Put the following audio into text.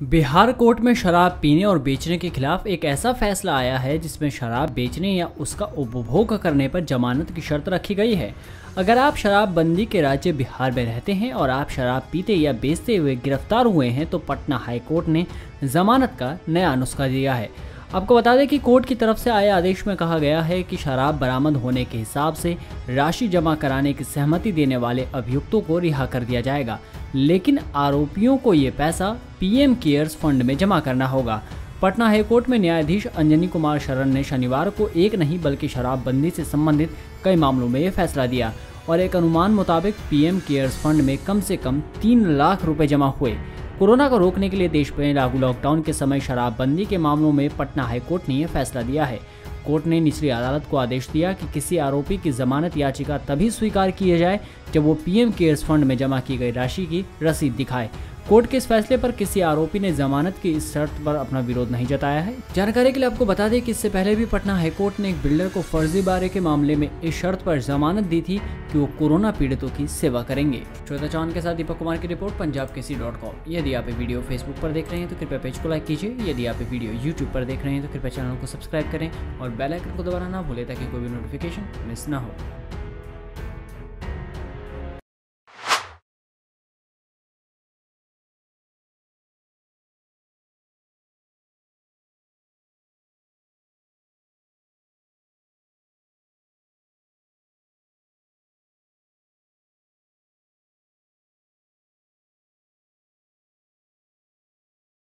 Bihar court में शराब पीने और बेचने के खिलाफ एक ऐसा फैसला आया है जिसमें शराब बेचने या उसका उपभोग करने पर जमानत की शर्त रखी गई है। अगर आप शराब बंदी के राज्य बिहार में रहते हैं और आप शराब पीते या बेचते हुए गिरफ़्तार हुए हैं तो पटना हाई कोर्ट ने जमानत का नया नुस्खा दिया है। आपको बता दें कि कोर्ट की तरफ़ से आए आदेश में कहा गया है कि शराब बरामद होने के हिसाब से राशि जमा कराने की सहमति देने वाले अभियुक्तों को रिहा कर दिया जाएगा। लेकिन आरोपियों को ये पैसा पीएम केयर्स फंड में जमा करना होगा। पटना हाईकोर्ट में न्यायाधीश अंजनी कुमार शरण ने शनिवार को एक नहीं बल्कि शराबबंदी से संबंधित कई मामलों में ये फैसला दिया और एक अनुमान मुताबिक पीएम केयर्स फंड में कम से कम तीन लाख रुपए जमा हुए। कोरोना को रोकने के लिए देश में लागू लॉकडाउन के समय शराबबंदी के मामलों में पटना हाईकोर्ट ने यह फैसला दिया है। कोर्ट ने निचली अदालत को आदेश दिया कि किसी आरोपी की जमानत याचिका तभी स्वीकार की जाए जब वो पीएम केयर्स फंड में जमा की गई राशि की रसीद दिखाए। कोर्ट के इस फैसले पर किसी आरोपी ने जमानत की इस शर्त पर अपना विरोध नहीं जताया है। जानकारी के लिए आपको बता दें कि इससे पहले भी पटना हाईकोर्ट ने एक बिल्डर को फर्जी बारे के मामले में इस शर्त पर जमानत दी थी कि वो कोरोना पीड़ितों की सेवा करेंगे। श्वेता चौहान के साथ दीपक कुमार की report, Punjab Kesari dot com. यदि आप वीडियो फेसबुक पर देख रहे हैं तो कृपया पेज को लाइक कीजिए। यदि आप वीडियो यूट्यूब पर देख रहे हैं तो कृपया चैनल को सब्सक्राइब करें और बेलाइकन को दोबारा ना भूले ताकि कोई भी नोटिफिकेशन मिस ना हो।